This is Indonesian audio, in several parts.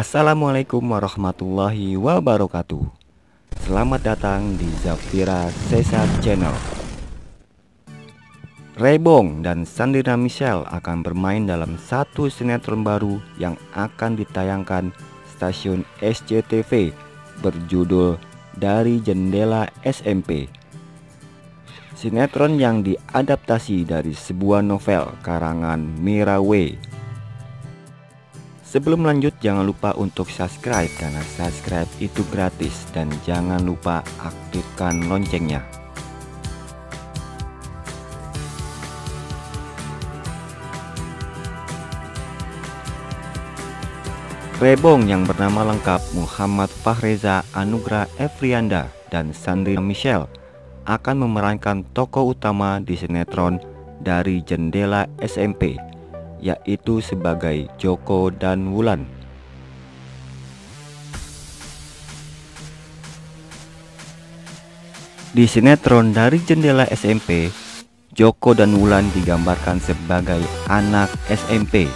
Assalamualaikum warahmatullahi wabarakatuh. Selamat datang di Zafira Sesat Channel. Rebong dan Sandra Michelle akan bermain dalam satu sinetron baru yang akan ditayangkan stasiun SCTV berjudul Dari Jendela SMP Sinetron yang diadaptasi dari sebuah novel karangan Mira Way Sebelum lanjut jangan lupa untuk subscribe karena subscribe itu gratis dan jangan lupa aktifkan loncengnya. Rebong yang bernama lengkap Muhammad Fahreza Anugrah Efrianda dan Sandri Michelle akan memerankan tokoh utama di sinetron dari Jendela SMP yaitu sebagai Joko dan Wulan. Di sinetron dari jendela SMP, Joko dan Wulan digambarkan sebagai anak SMP.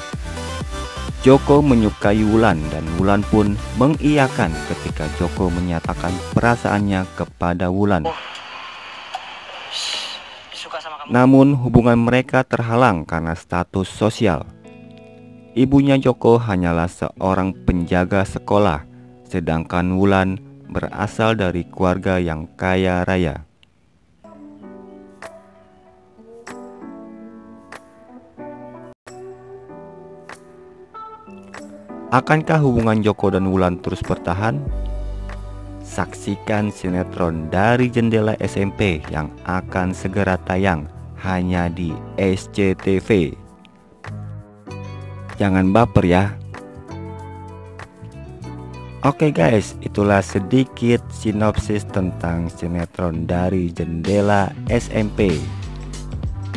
Joko menyukai Wulan dan Wulan pun mengiyakan ketika Joko menyatakan perasaannya kepada Wulan. Namun hubungan mereka terhalang karena status sosial. Ibunya Joko hanyalah seorang penjaga sekolah, sedangkan Wulan berasal dari keluarga yang kaya raya. Akankah hubungan Joko dan Wulan terus bertahan? Saksikan sinetron dari jendela SMP yang akan segera tayang hanya di SCTV. Jangan baper ya. Oke guys, itulah sedikit sinopsis tentang sinetron dari Jendela SMP.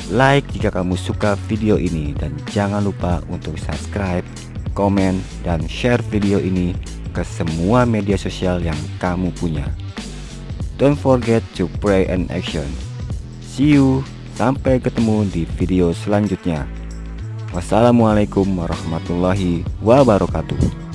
Like jika kamu suka video ini dan jangan lupa untuk subscribe, komen, dan share video ini ke semua media sosial yang kamu punya. Don't forget to pray and action. See you. Sampai ketemu di video selanjutnya. Wassalamualaikum warahmatullahi wabarakatuh.